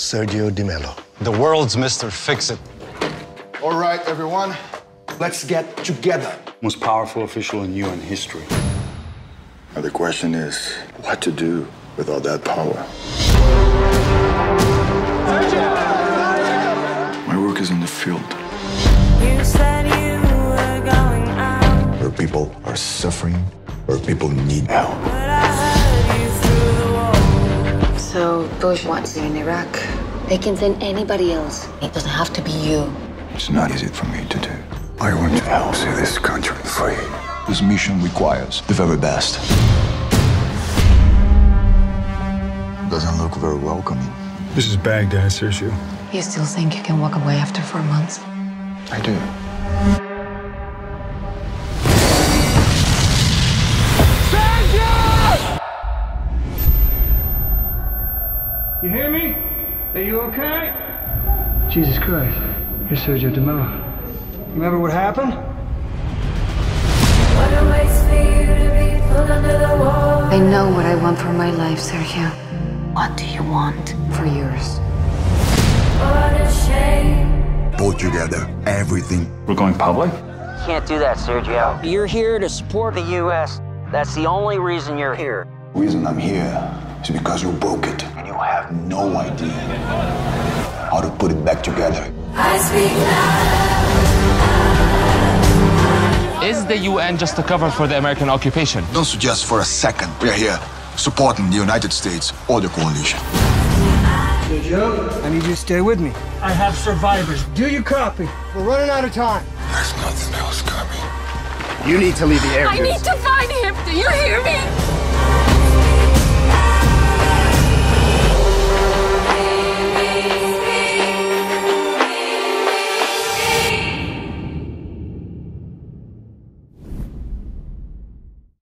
Sergio de Mello. The world's Mr. Fix-It. All right, everyone, let's get together. Most powerful official in UN history. Now the question is, what to do with all that power? My work is in the field. You said you were going out, Where people are suffering, where people need help. but I heard you through the wall. So Bush wants you in Iraq. They can send anybody else. It doesn't have to be you. It's not easy for me to do. I want to help see this country free. This mission requires the very best. Doesn't look very welcoming. This is Baghdad, Sergio. You still think you can walk away after four months? I do. You hear me? Are you okay? Jesus Christ. You're Sergio De Mello. Remember what happened? What a waste for you to be pulled under the wall. I know what I want for my life, Sergio. What do you want for yours? What a shame. Pull together everything. We're going public? Can't do that, Sergio. You're here to support the U.S. That's the only reason you're here. The reason I'm here is because you broke it. And you have no idea how to put it back together. I speak loud. Is the UN just a cover for the American occupation? Don't suggest for a second we're here supporting the United States or the coalition. Sergio, I need you to stay with me. I have survivors. Do you copy? We're running out of time. There's nothing else coming. You need to leave the area. I need to find him. Do you hear me?